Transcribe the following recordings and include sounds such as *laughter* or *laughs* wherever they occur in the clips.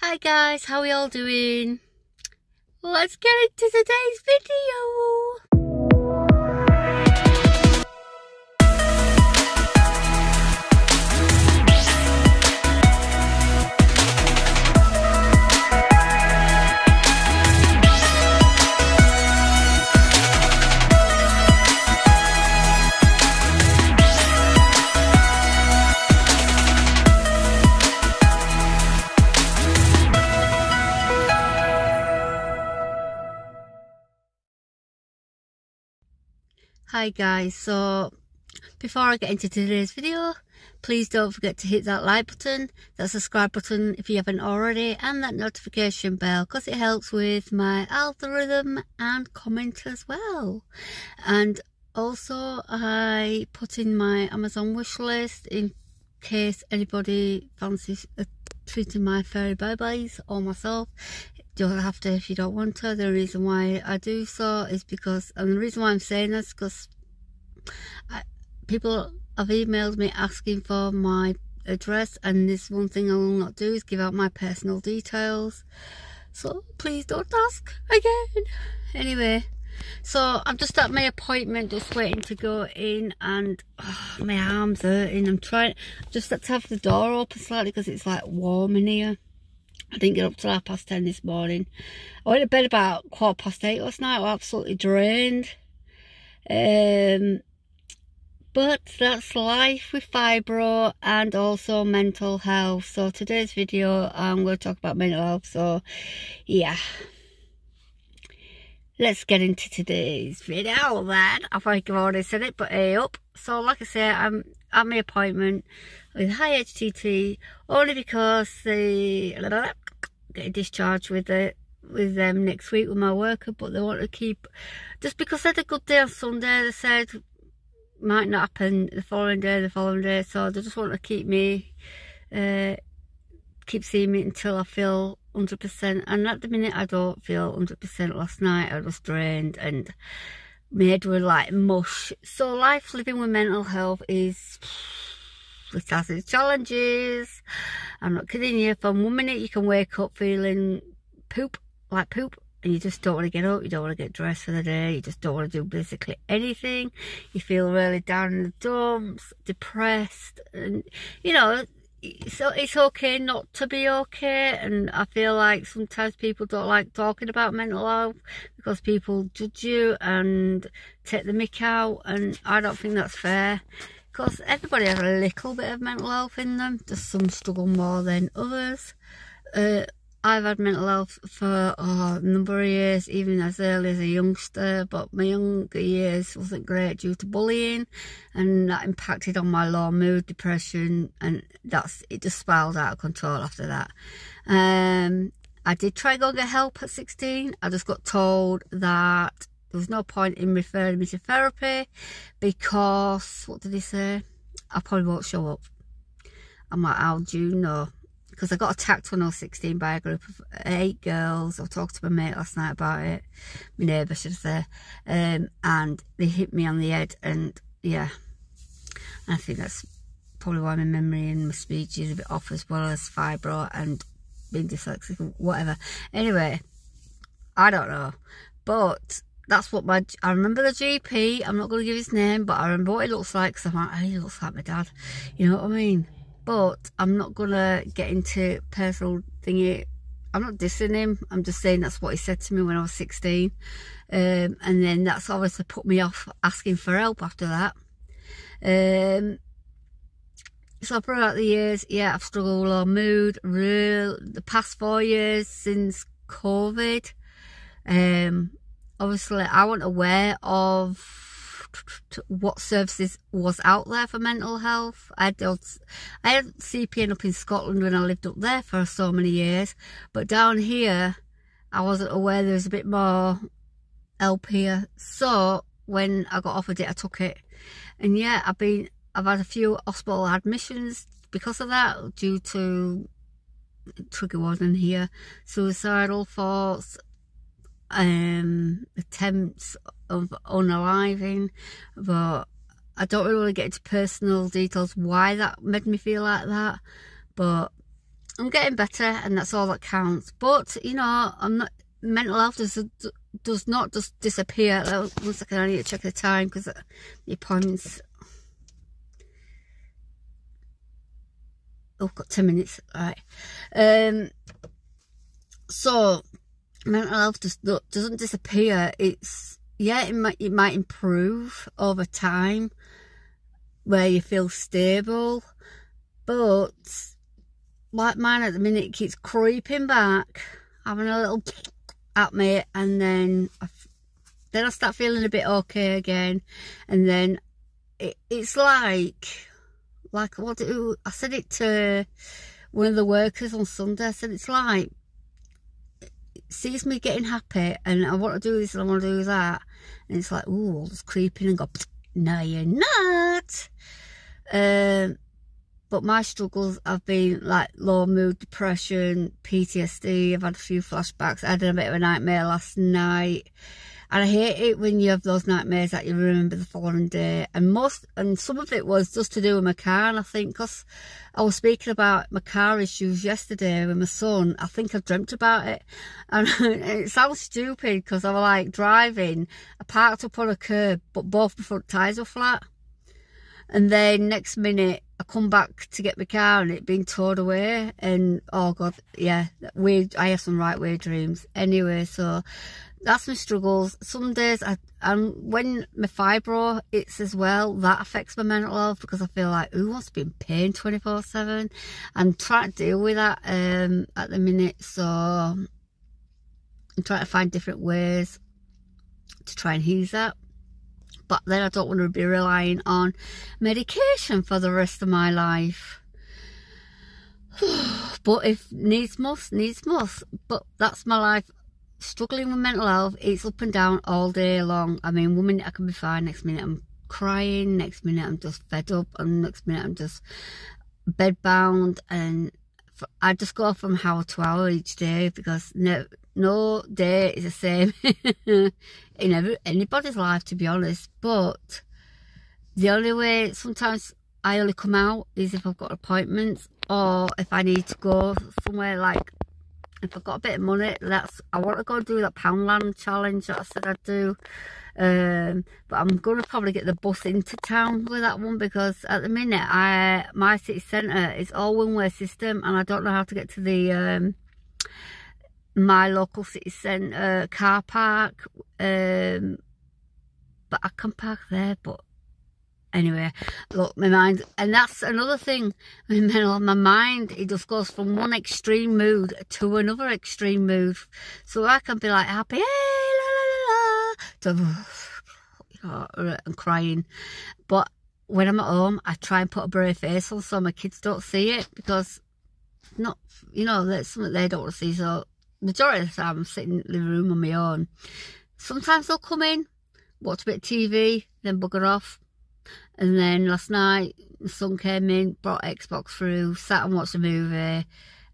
Hi guys, how are you all doing? Let's get into today's video. Hi guys, so before I get into today's video, please don't forget to hit that like button, that subscribe button if you haven't already, and that notification bell because it helps with my algorithm and comment as well. And also I put in my Amazon wish list in case anybody fancies uh, treating my fairy bye-byes or myself you don't have to if you don't want to. The reason why I do so is because, and the reason why I'm saying this because people have emailed me asking for my address, and this one thing I will not do is give out my personal details. So please don't ask again. Anyway, so I'm just at my appointment, just waiting to go in, and oh, my arms hurting. I'm trying just to have the door open slightly because it's like warm in here. I didn't get up till half past ten this morning. I went to bed about quarter past eight last night. I was absolutely drained. Um, but that's life with fibro and also mental health. So today's video, I'm going to talk about mental health. So yeah, let's get into today's video then. I think I've already said it, but hey up. So like I say, I'm at my appointment with high HTT only because they get discharged with it with them next week with my worker, but they want to keep just because I had a good day on Sunday. They said might not happen the following day, the following day, so they just want to keep me, uh, keep seeing me until I feel 100%. And at the minute, I don't feel 100%. Last night, I was drained and head was like mush. So life living with mental health is it has its challenges. I'm not kidding you. From one minute you can wake up feeling poop, like poop, and you just don't want to get up, you don't want to get dressed for the day, you just don't want to do basically anything. You feel really down in the dumps, depressed, and you know, so it's okay not to be okay and I feel like sometimes people don't like talking about mental health because people judge you and take the mick out and I don't think that's fair. Because everybody has a little bit of mental health in them just some struggle more than others. Uh, I've had mental health for oh, a number of years, even as early as a youngster, but my younger years wasn't great due to bullying, and that impacted on my low mood, depression, and that's it just spiraled out of control after that. Um, I did try and go get help at 16. I just got told that there was no point in referring me to therapy because, what did he say? I probably won't show up. I'm like, how do you know? Because I got attacked when I was 16 by a group of eight girls. I talked to my mate last night about it, my neighbour should say, um, and they hit me on the head and yeah, I think that's probably why my memory and my speech is a bit off as well as fibro and being dyslexic, whatever. Anyway, I don't know, but that's what my, I remember the GP, I'm not going to give his name, but I remember what he looks like, because I'm like, oh, he looks like my dad, you know what I mean? But I'm not gonna get into personal thingy. I'm not dissing him. I'm just saying that's what he said to me when I was 16, um, and then that's obviously put me off asking for help after that. Um, so throughout the years, yeah, I've struggled with mood. Real the past four years since COVID. Um, obviously, I wasn't aware of what services was out there for mental health. I had, I had CPN up in Scotland when I lived up there for so many years, but down here, I wasn't aware there was a bit more help here. So when I got offered it, I took it. And yeah, I've been, I've had a few hospital admissions because of that, due to trigger warning here, suicidal thoughts, um, attempts of unaliving, but I don't really want to get into personal details why that made me feel like that. But I'm getting better and that's all that counts. But, you know, I'm not, mental health does, does not just disappear. One second, I need to check the time because the appointment's... Oh, I've got 10 minutes. All right. Um, so, mental health just doesn't disappear. It's, yeah, it might, it might improve over time where you feel stable. But like mine at the minute keeps creeping back, having a little *sniffs* at me, and then I, then I start feeling a bit okay again, and then it, it's like like what do I said it to one of the workers on Sunday. I said it's like sees me getting happy, and I want to do this and I want to do that, and it's like oh, it's creeping and go. No, you're not. Um, but my struggles have been like low mood, depression, PTSD. I've had a few flashbacks. I had a bit of a nightmare last night. And I hate it when you have those nightmares that you remember the following day. And most, and some of it was just to do with my car. And I think, because I was speaking about my car issues yesterday with my son, I think I dreamt about it. And *laughs* it sounds stupid because I was like driving, I parked up on a curb, but both my front tyres were flat. And then next minute, I come back to get my car and it being towed away. And oh god, yeah, weird. I have some right weird dreams. Anyway, so that's my struggles. Some days, I and when my fibro it's as well, that affects my mental health because I feel like who wants to be in pain twenty four seven. I'm trying to deal with that um, at the minute, so I'm trying to find different ways to try and ease that but then I don't want to be relying on medication for the rest of my life. *sighs* but if needs must, needs must. But that's my life. Struggling with mental health, it's up and down all day long. I mean, one minute I can be fine, next minute I'm crying, next minute I'm just fed up, and next minute I'm just bedbound, and I just go from hour to hour each day because no, no day is the same *laughs* in every, anybody's life, to be honest. But the only way sometimes I only come out is if I've got appointments or if I need to go somewhere like if I've got a bit of money. That's I want to go do that Poundland challenge that I said I'd do. Um, but I'm gonna probably get the bus into town with that one because at the minute I my city centre is all one way system and I don't know how to get to the um, my local city centre car park. Um, but I can park there, but anyway, look, my mind, and that's another thing, *laughs* my, my mind, it just goes from one extreme mood to another extreme mood. So I can be like happy, hey, la, la, la, to, you *sighs* know, and crying. But when I'm at home, I try and put a brave face on so my kids don't see it because not, you know, that's something they don't want to see. So majority of the time I'm sitting in the room on my own. Sometimes they'll come in, watch a bit of TV, then bugger off. And then last night, the son came in, brought Xbox through, sat and watched a movie.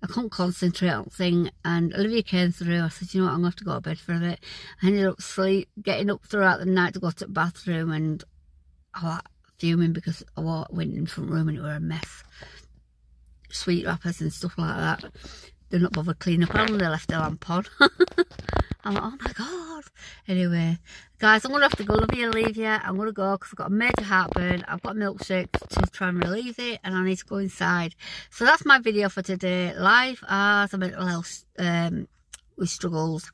I couldn't concentrate on thing, and Olivia came through. I said, you know what, I'm going to have to go to bed for a bit. I ended up sleep, getting up throughout the night to go to the bathroom, and I was fuming because I went in the front room and it was a mess. Sweet wrappers and stuff like that they're not bothered cleaning up on, they left the lamp on. *laughs* I'm like, oh my god. Anyway, guys, I'm going to have to go. Love you, leave you. I'm going to go because I've got a major heartburn. I've got milkshake to try and relieve it and I need to go inside. So that's my video for today. Life as a mental health um, with struggles.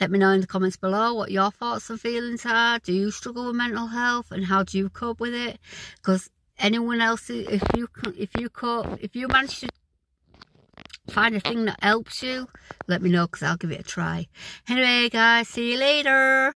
Let me know in the comments below what your thoughts and feelings are. Do you struggle with mental health and how do you cope with it? Because anyone else, if you if you cope, if you manage to find a thing that helps you, let me know because I'll give it a try. Anyway, guys, see you later.